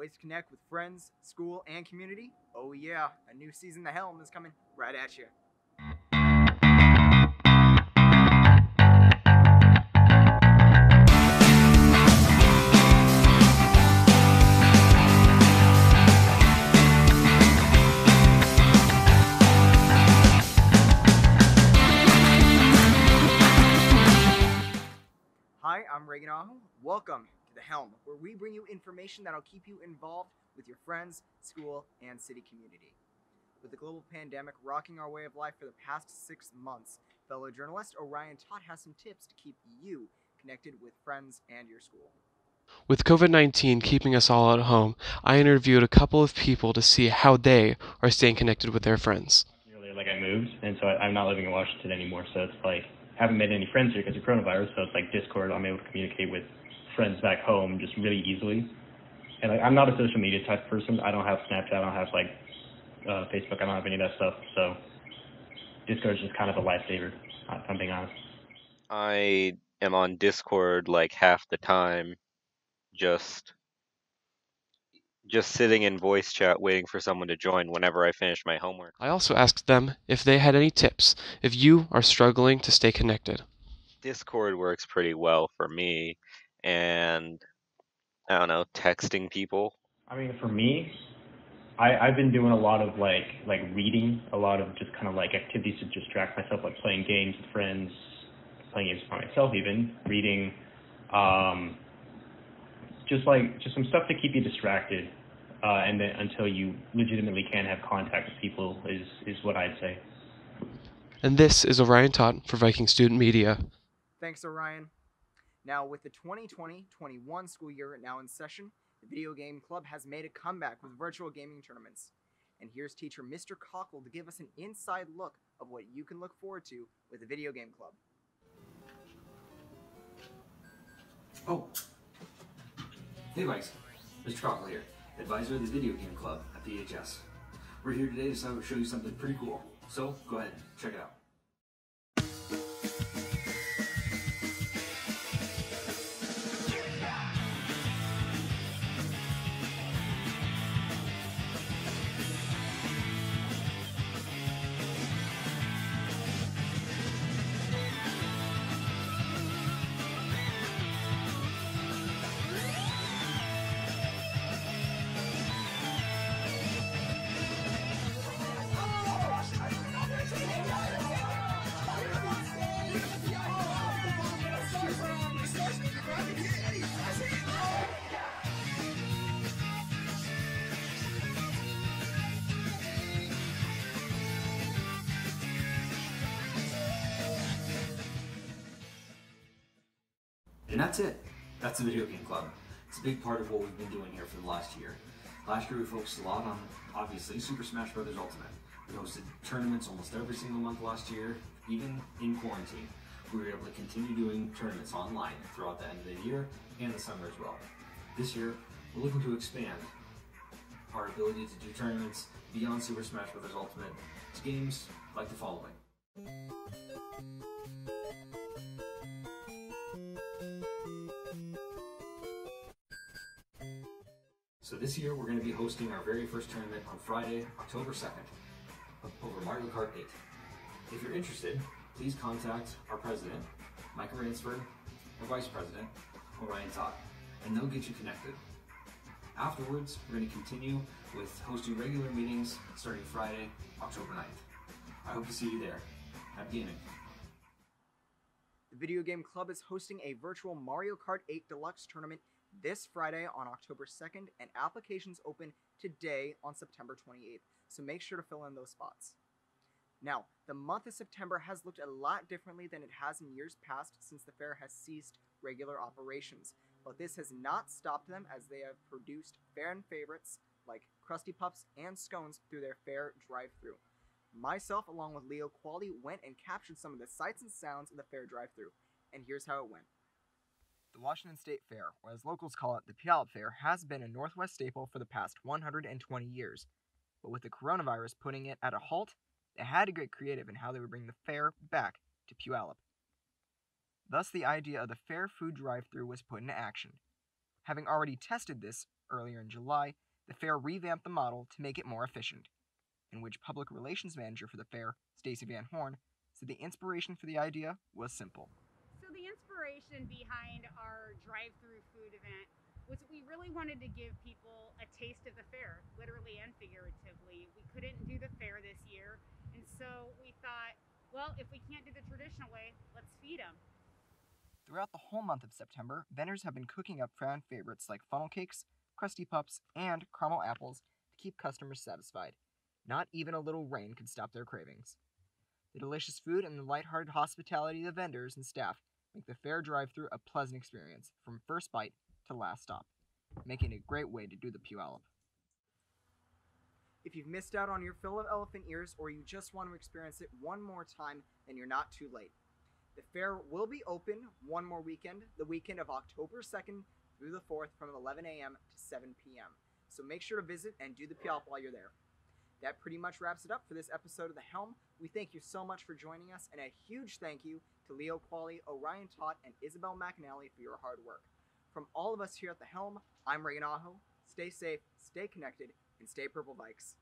Ways to connect with friends, school, and community? Oh, yeah, a new season The Helm is coming right at you. Hi, I'm Reagan. Welcome The Helm, where we bring you information that'll keep you involved with your friends, school, and city community. With the global pandemic rocking our way of life for the past six months, fellow journalist Orion Todd has some tips to keep you connected with friends and your school. With COVID 19 keeping us all at home, I interviewed a couple of people to see how they are staying connected with their friends. earlier, like I moved, and so I, I'm not living in Washington anymore. So it's like haven't made any friends here because of coronavirus. So it's like Discord. I'm able to communicate with friends back home just really easily. And like, I'm not a social media type person. I don't have Snapchat. I don't have like uh, Facebook. I don't have any of that stuff. So Discord is just kind of a lifesaver. If I'm being honest. I am on Discord like half the time, just just sitting in voice chat waiting for someone to join whenever I finish my homework. I also asked them if they had any tips if you are struggling to stay connected. Discord works pretty well for me, and I don't know, texting people. I mean, for me, I, I've been doing a lot of like like reading, a lot of just kind of like activities to distract myself, like playing games with friends, playing games by myself, even reading, um, just like just some stuff to keep you distracted, uh, and then until you legitimately can have contact with people is is what I'd say. And this is Orion Todd for Viking Student Media. Thanks, Orion. Now, with the 2020 21 school year now in session, the Video Game Club has made a comeback with virtual gaming tournaments. And here's teacher Mr. Cockle to give us an inside look of what you can look forward to with the Video Game Club. Oh. Hey, Mike. Mr. Cockle here, advisor of the Video Game Club at PHS. We're here today to show you something pretty cool. So, go ahead, check it out. And that's it. That's the Video Game Club. It's a big part of what we've been doing here for the last year. Last year we focused a lot on, obviously, Super Smash Bros. Ultimate. We hosted tournaments almost every single month last year, even in quarantine. We were able to continue doing tournaments online throughout the end of the year and the summer as well. This year, we're looking to expand our ability to do tournaments beyond Super Smash Bros. Ultimate to games like the following. So this year we're going to be hosting our very first tournament on Friday, October 2nd, over Mario Kart 8. If you're interested, please contact our president, Michael Ransford, our vice president, Orion Todd, and they'll get you connected. Afterwards, we're going to continue with hosting regular meetings starting Friday, October 9th. I hope to see you there. Happy gaming. The Video Game Club is hosting a virtual Mario Kart 8 Deluxe tournament this Friday on October 2nd, and applications open today on September 28th, so make sure to fill in those spots. Now, the month of September has looked a lot differently than it has in years past since the fair has ceased regular operations, but this has not stopped them as they have produced fan favorites like Krusty Pups and scones through their fair drive through. Myself, along with Leo Quali, went and captured some of the sights and sounds of the fair drive through, and here's how it went. The Washington State Fair, or as locals call it, the Puyallup Fair, has been a Northwest staple for the past 120 years. But with the coronavirus putting it at a halt, they had to get creative in how they would bring the fair back to Puyallup. Thus, the idea of the fair food drive through was put into action. Having already tested this earlier in July, the fair revamped the model to make it more efficient, in which public relations manager for the fair, Stacy Van Horn, said the inspiration for the idea was simple. Inspiration behind our drive-through food event was we really wanted to give people a taste of the fair, literally and figuratively. We couldn't do the fair this year, and so we thought, well, if we can't do the traditional way, let's feed them. Throughout the whole month of September, vendors have been cooking up fan favorites like funnel cakes, Krusty Pups, and caramel apples to keep customers satisfied. Not even a little rain could stop their cravings. The delicious food and the lighthearted hospitality of the vendors and staff make the fair drive through a pleasant experience from first bite to last stop, making it a great way to do the Puyallup. If you've missed out on your fill of elephant ears or you just want to experience it one more time, then you're not too late. The fair will be open one more weekend, the weekend of October 2nd through the 4th from 11 a.m. to 7 p.m. So make sure to visit and do the Puyallup while you're there. That pretty much wraps it up for this episode of The Helm. We thank you so much for joining us, and a huge thank you to Leo Qualley, Orion Todd, and Isabel McAnally for your hard work. From all of us here at The Helm, I'm Reagan Aho. Stay safe, stay connected, and stay Purple Bikes.